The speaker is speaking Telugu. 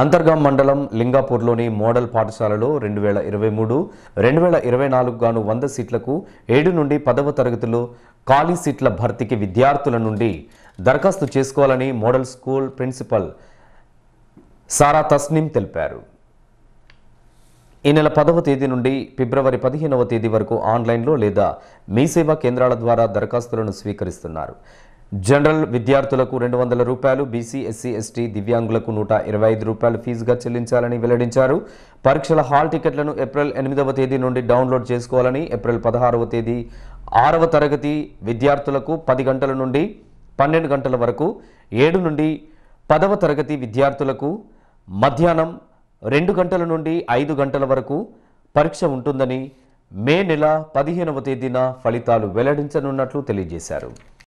అంతర్గాం మండలం లింగాపూర్లోని మోడల్ పాఠశాలలో రెండు వేల ఇరవై మూడు రెండు వేల ఇరవై నాలుగు గాను వంద సీట్లకు ఏడు నుండి పదవ తరగతిలో ఖాళీ సీట్ల భర్తీకి విద్యార్థుల నుండి దరఖాస్తు చేసుకోవాలని model school principal Sara Tasneem తెలిపారు. ఈ నెల పదవ తేదీ నుండి ఫిబ్రవరి పదిహేనవ తేదీ వరకు ఆన్లైన్లో లేదా మీ సేవా కేంద్రాల ద్వారా దరఖాస్తులను స్వీకరిస్తున్నారు. జనరల్ విద్యార్థులకు రెండు వందల రూపాయలు బీసీ ఎస్సీ ఎస్టీ దివ్యాంగులకు నూట ఇరవై ఐదు రూపాయలు ఫీజుగా చెల్లించాలని వెల్లడించారు. పరీక్షల హాల్ టికెట్లను ఏప్రిల్ ఎనిమిదవ తేదీ నుండి డౌన్లోడ్ చేసుకోవాలని ఏప్రిల్ పదహారవ తేదీ ఆరవ తరగతి విద్యార్థులకు పది గంటల నుండి పన్నెండు గంటల వరకు ఏడు నుండి పదవ తరగతి విద్యార్థులకు మధ్యాహ్నం రెండు గంటల నుండి ఐదు గంటల వరకు పరీక్ష ఉంటుందని మే నెల పదిహేనవ తేదీన ఫలితాలు వెల్లడించనున్నట్లు తెలియజేశారు.